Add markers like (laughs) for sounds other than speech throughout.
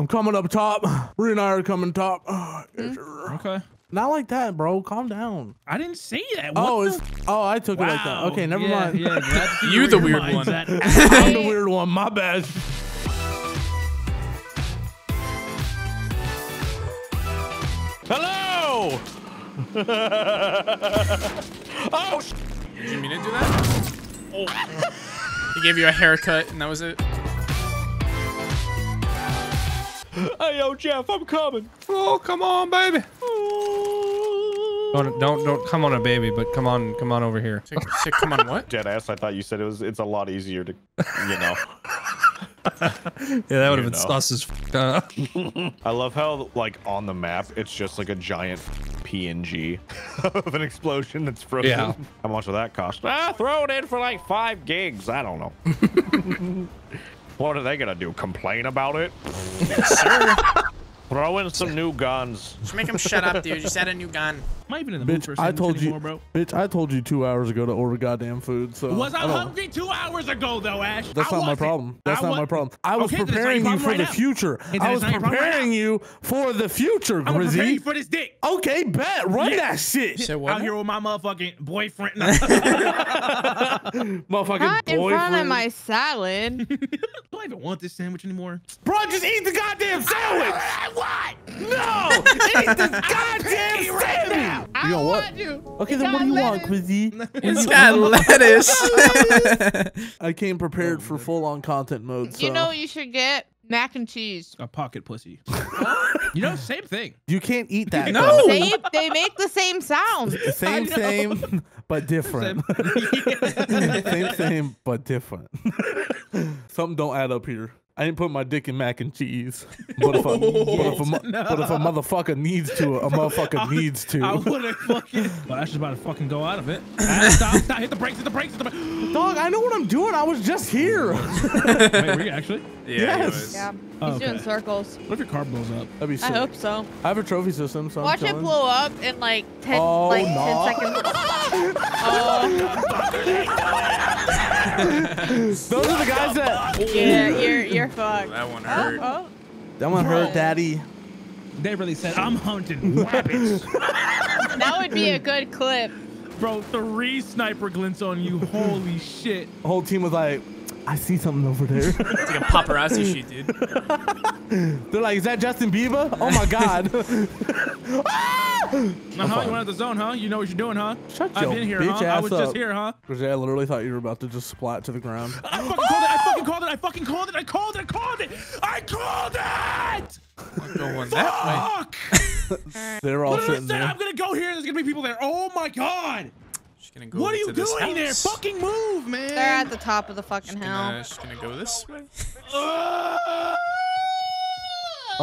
I'm coming up top. Bre and I are coming top. (sighs) Hmm? Okay. Not like that, bro. Calm down. I didn't say that. What Oh, the- it's oh, I took it like that. Wow. Okay, never Yeah, mind. Yeah, glad to see (laughs) You where the weird one. at. (laughs) I'm the weird one. My bad. Hello. (laughs) oh, sh- Did you mean to do that? Oh. he gave you a haircut and that was it. Hey, yo, Geoff, I'm coming. Oh, come on, baby. Don't, don't don't come on a baby, but come on come on over here. Say, say, come on, what? Dead ass. I thought you said it was. It's a lot easier to, you know. (laughs) Yeah, that would have been know. sus as f- uh, (laughs) I love how like on the map it's just like a giant PNG (laughs) of an explosion that's frozen. Yeah. How much will that cost? Ah, throw it in for like five gigs. I don't know. What are they gonna do? Complain about it? Sir, (laughs) Throw in some new guns. just make him shut up, dude. Just add a new gun. Am I even in the mood for bitch, a I sandwich told you, bro? bitch, I told you two hours ago to order goddamn food. So Was I, don't- hungry two hours ago, though, Ash? That's I not my wasn't. problem. That's I not my problem. I was Okay, then it's not your preparing you for right the now. future. then I was not right preparing you for the future, I'm gonna prepare for this dick. Okay, bet. Run Yeah. that shit. Say what? Out here with my motherfucking boyfriend. (laughs) Motherfucking Not in front of my salad. (laughs) Do I even want this sandwich anymore? Bro, just eat the goddamn sandwich. what? No, (laughs) eat the goddamn sandwich. I You know don't what? want to. Okay, It then what do you want, lettuce. Grizzy? (laughs) It's (laughs) (laughs) got lettuce. I came prepared for oh, full on content mode. So You know what you should get? Mac and cheese. A pocket pussy. you know, same thing. you can't eat that. No. though. Same, they make the same sound. Same, same, but different. same, same, but different. Something don't add up here. I didn't put my dick in mac and cheese. But if a, (laughs) but if a, mo- (laughs) but if a motherfucker needs to, a motherfucker (laughs) needs to. I to. would have fucking. Well, Ash is about to fucking go out of it. Ash, stop, stop, hit the brakes, hit the brakes, hit the brakes. Dog, I know what I'm doing. I was just here. Wait, were you actually? Yeah, Yes. he was. Yeah, oh, he's Oh, doing circles. What if your car blows up? That'd be sick. I hope so. I have a trophy system, so Watch I'm it blow up in like 10, Oh, like no. 10 seconds. oh, Those are the guys that. yeah, you're, you're fucked. That one Oh, hurt. oh. That one hurt, daddy. They really said, I'm hunting (laughs) rabbits. That would be a good clip. Bro, three sniper glints on you. Holy (laughs) shit. The whole team was like, I see something over there. It's like a paparazzi shoot, dude. (laughs) They're like, is that Justin Bieber? Oh my god. Uh-huh, you went out the zone, huh? You know what you're doing, huh? Shut I've your been here, bitch huh? I was up. just here, huh? Because I literally thought you were about to just splat to the ground. I fucking called it! I fucking called it! I fucking called it! I called it! I called it! I called it! I'm going that Fuck! (laughs) They're all sitting said, there. I'm gonna go here. There's gonna be people there. Oh my god! way. Just gonna go What are you this doing there? Fucking move, man! They're at the top of the fucking Just hill. gonna, just gonna go this way. (laughs)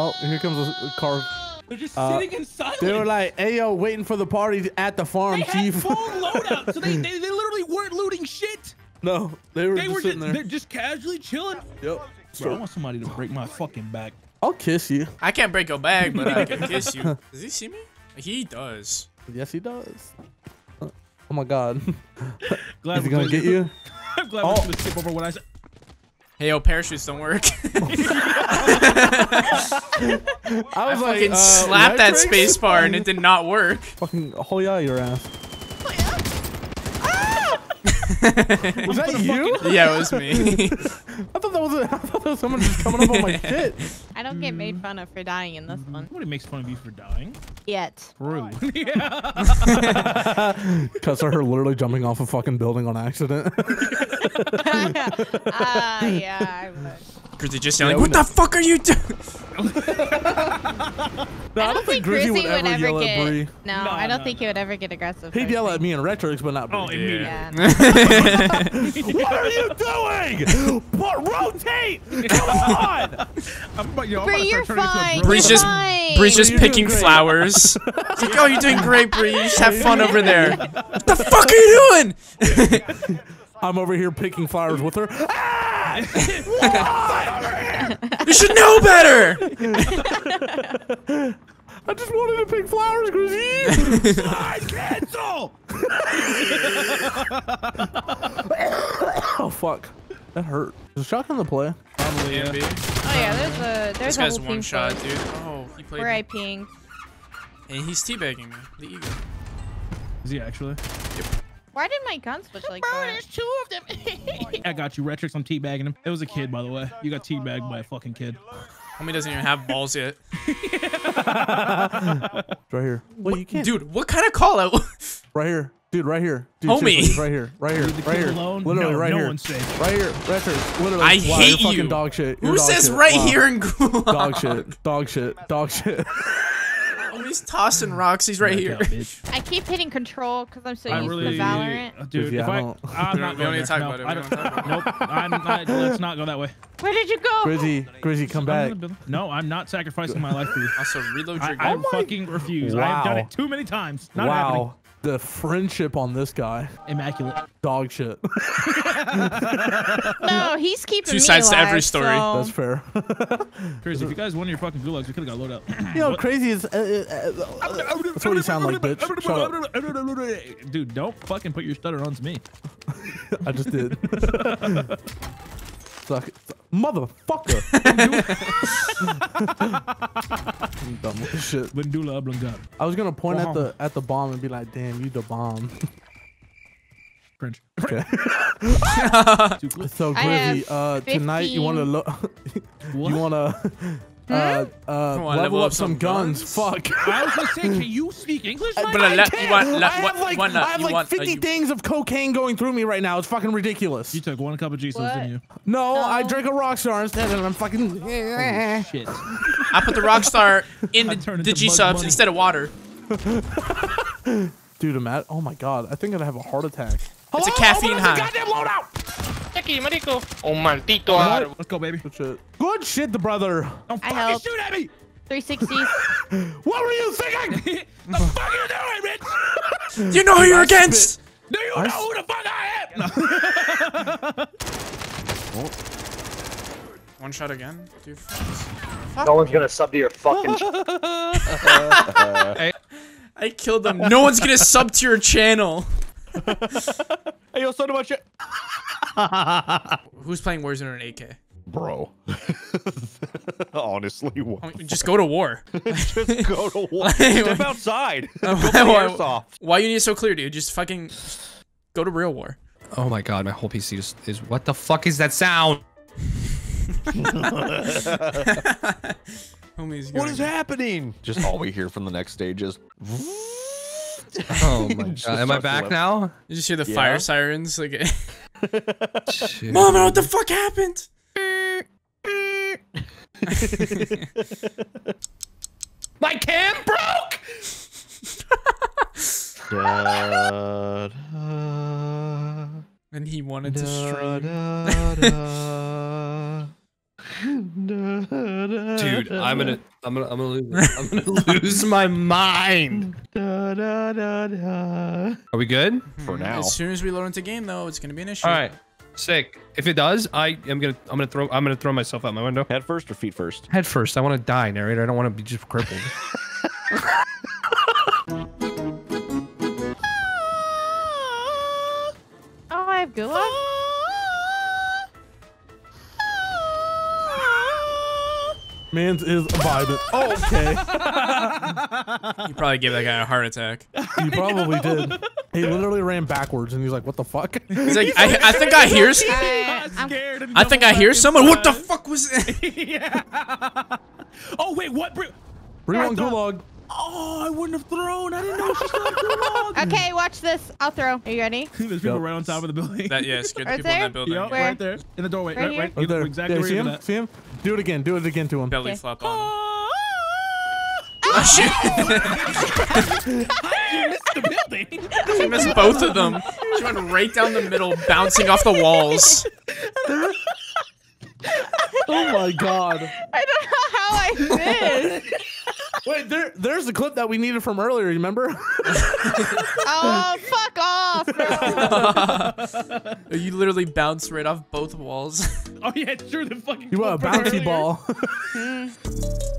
Oh, here comes a car. They're just Uh, sitting in silence. They were like, hey, yo, waiting for the party at the farm, they had chief. full loadout, so they, (laughs) they, they literally weren't looting shit. No, they were They just were sitting just, there. they're just casually chilling. Yep. Bro, I want somebody to break my fucking back. I'll kiss you. I can't break your back, but I can (laughs) kiss you. Does he see me? He does. Yes, he does. Oh my god. (laughs) Glad Is he gonna get you? (laughs) I'm glad Oh. we're gonna skip over what I said. Hey, yo, parachutes don't work. I I was like, fucking uh, slapped that electrics? space bar and it did not work. Fucking oh yeah, your ass. Oh, Was that you? Yeah, it was me. (laughs) I thought that was a, I thought that was someone just coming up on my (laughs) shit. I don't get made fun of for dying in this one. Nobody makes fun of you for dying. Yet. True. yeah. Cause of her literally jumping off a fucking building on accident. (laughs) Ah, yeah, I would. Grizzy just yelling, we what the fuck are you doing? No, (laughs) I don't think Grizzy Grizzy would ever yell at get. Bre. No, No, I don't no, think he would ever get aggressive. He'd yell at me in rhetorics, but not Bre. Oh, immediately. Yeah. (laughs) what are you doing? What, rotate! Come on! I'm, yo, I'm Bre, you're start turning into a fine. drone. Bre's just, Fine. Bre's just picking great. flowers. It's like, oh, you're doing great, Bre. You just have fun (laughs) over there. What the fuck are you doing? I'm over here picking flowers with her. Ah! You should know better. (laughs) I just wanted to pick flowers, Grizzy. Slide cancel! (coughs) oh fuck, that hurt. Is the shotgun the play? Probably, A and yeah. B. Oh yeah, there's a there's This a guy's whole one team shot, full. dude. Oh, he played. Where me. I pinged. And he's teabagging me. The ego. Is he actually? Why did my gun switch like that? there's two of them. (laughs) I got you, Rectrixx. I'm teabagging him. It was a kid, by the way. You got teabagged by a fucking kid. Homie doesn't even have balls yet. (laughs) Right here. Well, you can't. Dude, what kind of call out? (laughs) Right here. Dude, right here. Dude, Homie. right here. Right here. Leave Right here. alone? Literally, No, right no here. one's safe. Right here. Rectrixx. Literally. I wow, hate you're fucking you. dog shit. You're Who dog says shit. right Wow. here in Gulag? Dog shit. Dog shit. Dog shit. Homie's tossing rocks. He's right here. (laughs) I keep hitting control because I'm so I used really, to Valorant. dude. Yeah, if I I, don't- I'm We not going there. to talk no, about it. I don't- don't talk about Nope. I'm not, let's not go that way. Where did you go? Grizzy. Grizzy, come I'm back. gonna No, I'm not sacrificing my life for you. Also, reload I, your I gun. fucking refuse. I have done it too many times. Not wow. The friendship on this guy. Immaculate. Dog shit. (laughs) No, he's keeping Two me sides to every story. so- That's fair. (laughs) Crazy. If you guys won your fucking gulags, we could have got loaded up. you know, crazy is. Uh, uh, uh, that's what you sound like, bitch. Shut up. Dude, don't fucking put your stutter on to me. (laughs) I just did. Suck it. Motherfucker. I'm dumb shit. Bandula oblongata. I was gonna point at the at the bomb and be like, "Damn, you the bomb." Cringe. Okay. (laughs) So I Grizzy, uh, tonight you wanna 15. lo- What? (laughs) you wanna uh, uh, wanna level, up some guns. Fuck. (laughs) I was gonna say, can you speak English? I- But guy? a can't. you want- le- I have like, uh, I have you like want- uh, 50 you- things of cocaine going through me right now. It's fucking ridiculous. You took one cup of Jesus, What? didn't you? no, I No. drank a Rockstar instead, and I'm fucking. Shit. (laughs) I put the Rockstar in the, the G subs Bunny. instead of water. (laughs) Dude, I'm at. Oh my god, I think I'd have a heart attack. It's a caffeine high. Goddamn loadout! Aquí, marico. Un maldito What? Let's go, baby. Good shit. Good shit, the brother. Don't I fucking helped. shoot at me! 360s. (laughs) What were you thinking? (laughs) the fuck you doing, bitch? (laughs) You know who you're against. Do you I know who the fuck I am? One shot again, dude. No one's gonna sub to your fucking. I killed them. No one's gonna sub to your channel. Hey, yo, son of a shit. Who's playing Warzone on AK? Bro. (laughs) Honestly, what? I mean, Just go to war. (laughs) Just go to (laughs) war. Why- Step outside. Go play why, why you need it so clear, dude? Just fucking go to real war. Oh my god, my whole PC is, is what the fuck is that sound? Homies, What is happening? Just all we hear from the next stage is. Oh (laughs) my god. Am I back flipping. now? You just hear the Yeah. fire sirens, like, (laughs) Shit. Mama, what the fuck happened? (laughs) My cam broke! Da, da, And he wanted to da, stream. da, da. Da, da, Dude, I'm gonna, I'm gonna, I'm gonna lose. I'm gonna lose my mind. Da, da, da, da. Are we good? For mm-hmm. now. As soon as we load into game, though, it's gonna be an issue. All right, sick. If it does, I am gonna, I'm gonna throw, I'm gonna throw myself out my window. Head first or feet first? Head first. I want to die, narrator. I don't want to be just crippled. (laughs) Oh, I have gulag. Man's is vibing. Oh, okay. You probably gave that guy a heart attack. (laughs) he probably did. He literally ran backwards, and he's like, "What the fuck?" He's like, I, I think I hear, s- I, I'm, Scared and I think I hear back someone. What the fuck was (laughs) that? yeah. Oh wait, what? Bri- Bring I on thought- gulag. Oh, I wouldn't have thrown. I didn't know she still had gulag. okay, watch this. I'll throw. Are you ready? There's people Yep. right on top of the building. That yeah, scared the Right people in that building. Yep, Where? right there in the doorway. Right Right, here? right. Right there. Exactly yeah, where see him? at. See him? Do it again. Do it again to him. Belly Okay. flop on. him. Oh, Oh shit! (laughs) you missed the building. (laughs) she missed both of them. She went right down the middle, bouncing off the walls. (laughs) Oh my god. I don't know how I missed. Wait, there, there's the clip that we needed from earlier. Remember? (laughs) oh, fuck off, bro. (laughs) You literally bounced right off both walls. Oh yeah, it's true. The fucking. You want a bouncy earlier. ball? (laughs)